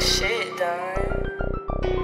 shit done.